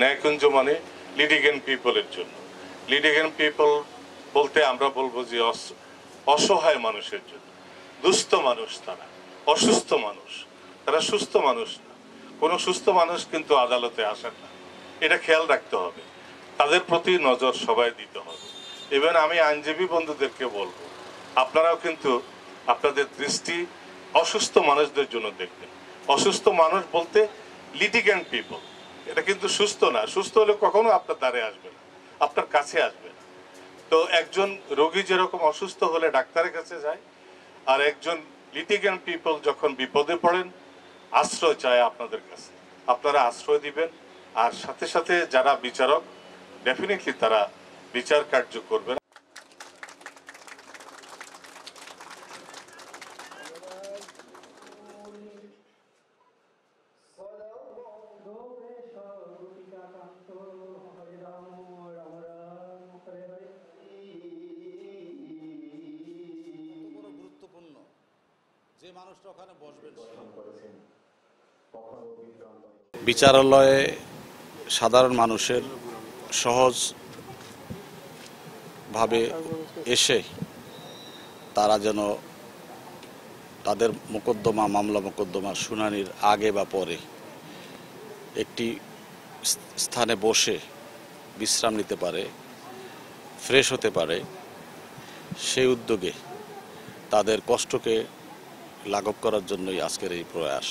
ন্যায়কুঞ্জ মানে লিডিগেন্ট পিপলের জন্য। লিডিগেন্ট পিপল বলতে আমরা বলব যে অস- অসহায় মানুষের জন্য। দুস্থ মানুষ তারা, অসুস্থ মানুষ। তারা সুস্থ মানুষ না। কোনো সুস্থ মানুষ কিন্তু আদালতে আসেন না। এটা খেয়াল রাখতে হবে। তাদের প্রতি নজর সবাই দিতে হবে। ইভেন আমি আইনজীবী বন্ধুদেরকে বলব, আপনারাও কিন্তু আপনাদের দৃষ্টি অসুস্থ মানুষদের জন্য দেখবেন। অসুস্থ মানুষ বলতে লিটিগ্যান্ট পিপল। এটা কিন্তু সুস্থ না। সুস্থ হলে কখনো আপনার দ্বারে আসবে না। আপনার কাছে আসবে না। তো একজন রোগী যেরকম অসুস্থ হলে ডাক্তারের কাছে যায়, আর একজন লিটিগ্যান পিপল যখন বিপদে পড়েন, আশ্রয় চায় আপনাদের কাছে। আপনারা আশ্রয় দিবেন, আর সাথে সাথে যারা বিচারক ডেফিনেটলি তারা বিচার কার্য করবেন। যে মানুষটা ওখানে বসবেন বিচারালয়ে সাধারণ মানুষের সহজ ভাবে এসে তারা যেন তাদের মোকদ্দমা মামলা মোকদ্দমার শুনানির আগে বা পরে একটি স্থানে বসে বিশ্রাম নিতে পারে ফ্রেশ হতে পারে সেই উদ্যোগে তাদের কষ্টকে লাঘব করার জন্যই আজকের এই প্রয়াস।